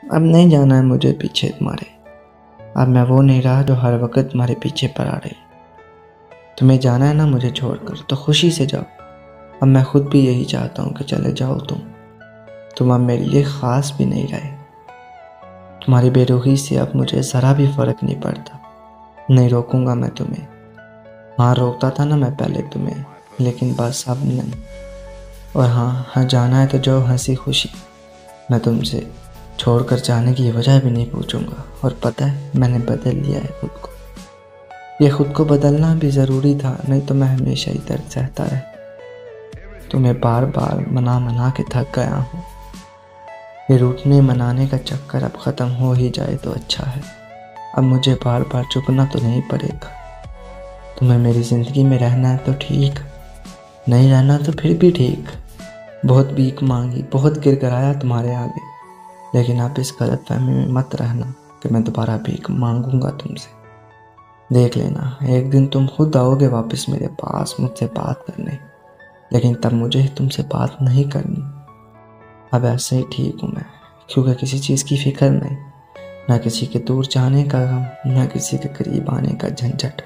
अब नहीं जाना है मुझे पीछे तुम्हारे। अब मैं वो नहीं रहा जो हर वक्त तुम्हारे पीछे पड़ा रहे। तुम्हें जाना है ना मुझे छोड़कर तो खुशी से जाओ। अब मैं खुद भी यही चाहता हूँ कि चले जाओ तुम। तुम अब मेरे लिए ख़ास भी नहीं रहे। तुम्हारी बेरुखी से अब मुझे ज़रा भी फ़र्क नहीं पड़ता। नहीं रोकूँगा मैं तुम्हें। हाँ रोकता था ना मैं पहले तुम्हें, लेकिन बस अब नहीं। और हाँ हाँ जाना है तो जो हँसी खुशी। मैं तुमसे छोड़कर जाने की वजह भी नहीं पूछूँगा। और पता है, मैंने बदल लिया है खुद को। ये खुद को बदलना भी ज़रूरी था, नहीं तो मैं हमेशा ही दर्द सहता रह। तुम्हें बार बार मना मना के थक गया हूँ। ये रूठने मनाने का चक्कर अब ख़त्म हो ही जाए तो अच्छा है। अब मुझे बार बार चुकना तो नहीं पड़ेगा। तुम्हें मेरी ज़िंदगी में रहना है तो ठीक। नहीं रहना तो फिर भी ठीक। बहुत बीक मांगी, बहुत गिरगराया तुम्हारे आगे। लेकिन आप इस गलत फहमी में मत रहना कि मैं दोबारा भीख मांगूँगा तुमसे। देख लेना, एक दिन तुम खुद आओगे वापस मेरे पास मुझसे बात करने, लेकिन तब मुझे तुमसे बात नहीं करनी। अब ऐसे ही ठीक हूँ मैं, क्योंकि किसी चीज़ की फ़िक्र नहीं, ना किसी के दूर जाने का गम, ना किसी के करीब आने का झंझट।